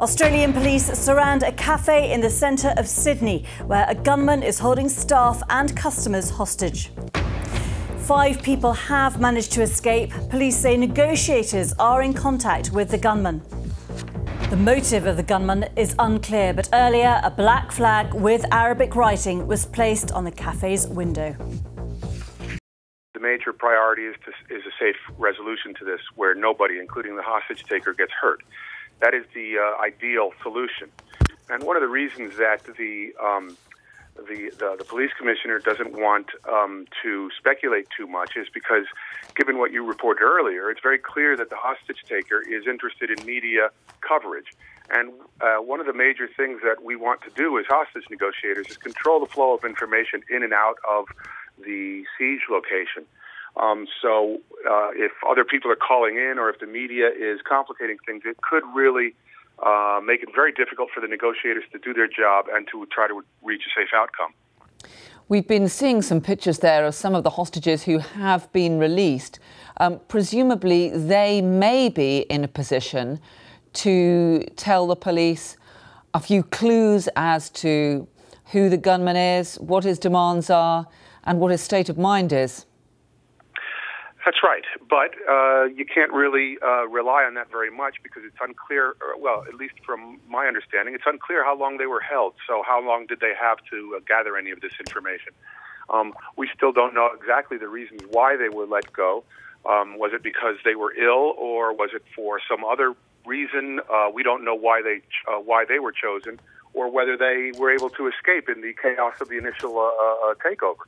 Australian police surround a cafe in the centre of Sydney where a gunman is holding staff and customers hostage. Five people have managed to escape. Police say negotiators are in contact with the gunman. The motive of the gunman is unclear, but earlier a black flag with Arabic writing was placed on the cafe's window. The major priority is, to, is a safe resolution to this where nobody, including the hostage taker, gets hurt. That is the uh, ideal solution. And one of the reasons that the, um, the, the, the, police commissioner doesn't want um, to speculate too much is because, given what you reported earlier, it's very clear that the hostage taker is interested in media coverage. And uh, one of the major things that we want to do as hostage negotiators is control the flow of information in and out of the siege location. Um, so uh, if other people are calling in or if the media is complicating things, it could really uh, make it very difficult for the negotiators to do their job and to try to reach a safe outcome. We've been seeing some pictures there of some of the hostages who have been released. Um, presumably, they may be in a position to tell the police a few clues as to who the gunman is, what his demands are, and what his state of mind is. That's right, but uh, you can't really uh, rely on that very much because it's unclear. well, at least from my understanding, it's unclear how long they were held. So, how long did they have to uh, gather any of this information? Um, we still don't know exactly the reasons why they were let go. Um, was it because they were ill, or was it for some other reason? Uh, we don't know why they uh, why they were chosen, or whether they were able to escape in the chaos of the initial uh, uh, takeover.